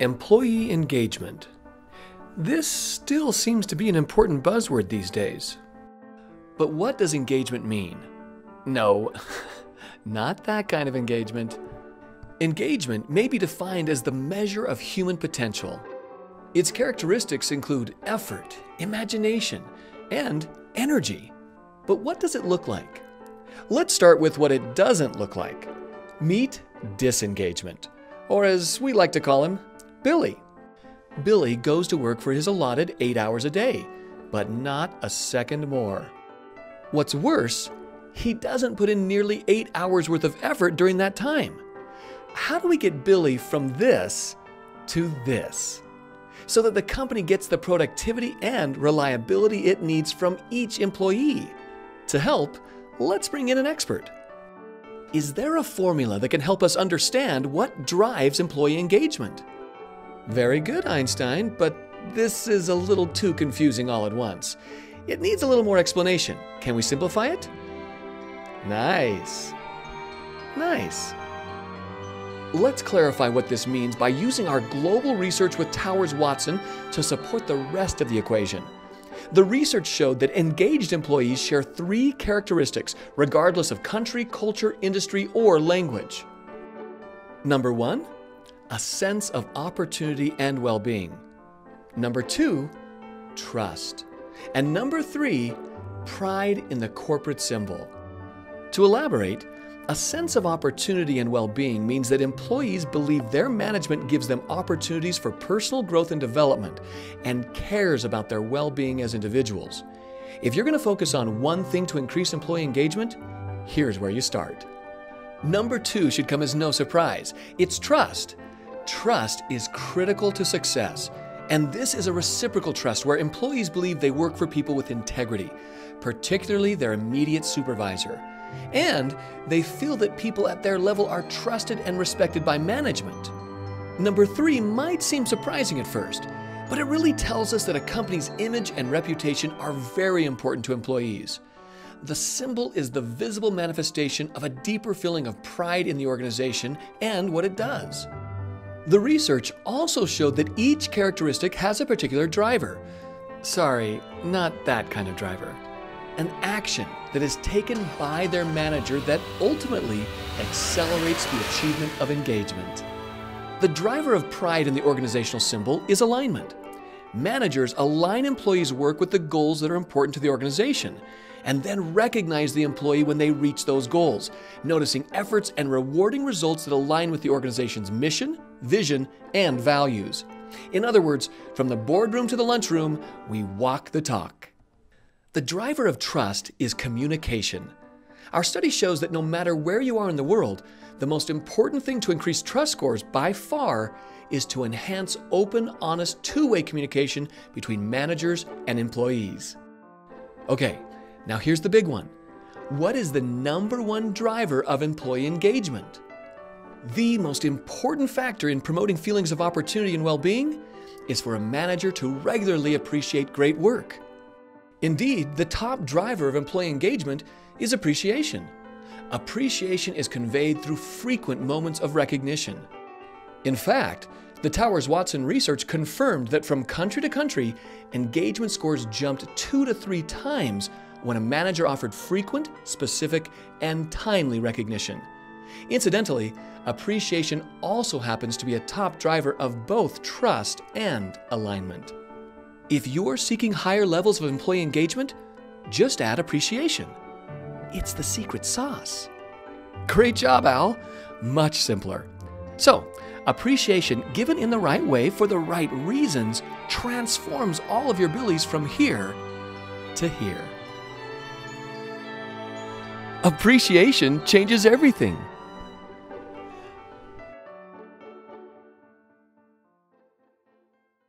Employee engagement. This still seems to be an important buzzword these days. But what does engagement mean? No, not that kind of engagement. Engagement may be defined as the measure of human potential. Its characteristics include effort, imagination, and energy. But what does it look like? Let's start with what it doesn't look like. Meet disengagement, or as we like to call him, Billy. Billy goes to work for his allotted eight hours a day, but not a second more. What's worse, he doesn't put in nearly eight hours worth of effort during that time. How do we get Billy from this to this? So that the company gets the productivity and reliability it needs from each employee. To help, let's bring in an expert. Is there a formula that can help us understand what drives employee engagement? Very good, Einstein, but this is a little too confusing all at once. It needs a little more explanation. Can we simplify it? Nice. Nice. Let's clarify what this means by using our global research with Towers Watson to support the rest of the equation. The research showed that engaged employees share three characteristics, regardless of country, culture, industry, or language. Number one, a sense of opportunity and well being. Number two, trust. And number three, pride in the corporate symbol. To elaborate, a sense of opportunity and well being means that employees believe their management gives them opportunities for personal growth and development and cares about their well being as individuals. If you're going to focus on one thing to increase employee engagement, here's where you start. Number two should come as no surprise it's trust. Trust is critical to success. And this is a reciprocal trust where employees believe they work for people with integrity, particularly their immediate supervisor. And they feel that people at their level are trusted and respected by management. Number three might seem surprising at first, but it really tells us that a company's image and reputation are very important to employees. The symbol is the visible manifestation of a deeper feeling of pride in the organization and what it does. The research also showed that each characteristic has a particular driver. Sorry, not that kind of driver. An action that is taken by their manager that ultimately accelerates the achievement of engagement. The driver of pride in the organizational symbol is alignment. Managers align employees' work with the goals that are important to the organization and then recognize the employee when they reach those goals, noticing efforts and rewarding results that align with the organization's mission, vision, and values. In other words, from the boardroom to the lunchroom, we walk the talk. The driver of trust is communication. Our study shows that no matter where you are in the world, the most important thing to increase trust scores by far is to enhance open, honest, two way communication between managers and employees. Okay, now here's the big one. What is the number one driver of employee engagement? The most important factor in promoting feelings of opportunity and well being is for a manager to regularly appreciate great work. Indeed, the top driver of employee engagement is appreciation. Appreciation is conveyed through frequent moments of recognition. In fact, the Towers Watson research confirmed that from country to country, engagement scores jumped two to three times when a manager offered frequent, specific, and timely recognition. Incidentally, appreciation also happens to be a top driver of both trust and alignment. If you're seeking higher levels of employee engagement, just add appreciation. It's the secret sauce. Great job, Al. Much simpler. So, appreciation given in the right way for the right reasons transforms all of your abilities from here to here. Appreciation changes everything.